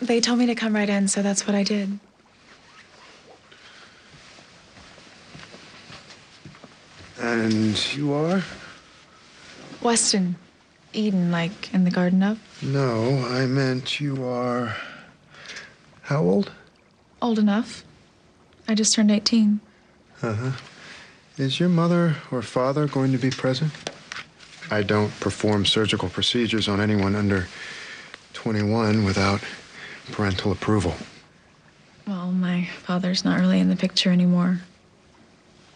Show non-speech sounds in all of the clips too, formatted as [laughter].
They told me to come right in, so that's what I did. And you are? Weston. Eden, like in the Garden of. No, I meant you are. How old? Old enough. I just turned 18. Uh huh. Is your mother or father going to be present? I don't perform surgical procedures on anyone under 21 without parental approval. Well, my father's not really in the picture anymore.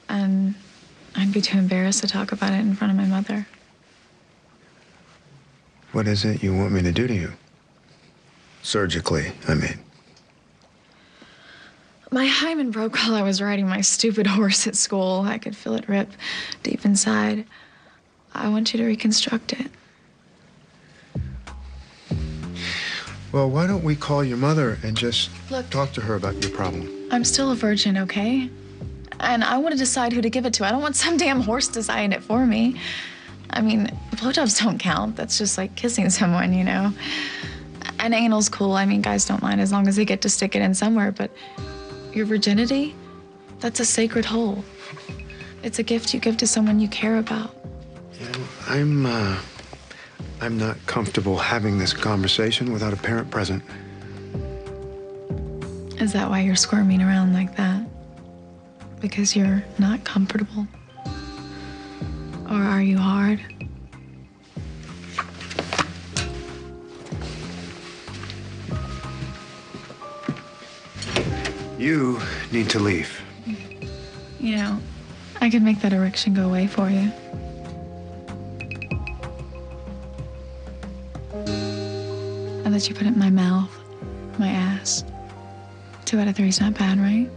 And I'd be too embarrassed to talk about it in front of my mother. What is it you want me to do to you? Surgically, I mean. My hymen broke while I was riding my stupid horse at school. I could feel it rip deep inside. I want you to reconstruct it. Well, why don't we call your mother and just Look. talk to her about your problem? I'm still a virgin, okay? And I want to decide who to give it to. I don't want some damn horse deciding it for me. I mean, blowjobs don't count. That's just like kissing [laughs] someone, you know? And anal's cool. I mean, guys don't mind as long as they get to stick it in somewhere. But your virginity, that's a sacred hole. It's a gift you give to someone you care about. You know, I'm, uh, I'm not comfortable having this conversation without a parent present. Is that why you're squirming around like that? Because you're not comfortable? Or are you hard? You need to leave. You know, I could make that erection go away for you. I let you put it in my mouth, my ass. Two out of three's not bad, right?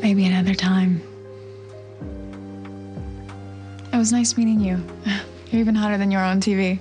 Maybe another time. It was nice meeting you. [laughs] You're even hotter than you're on TV.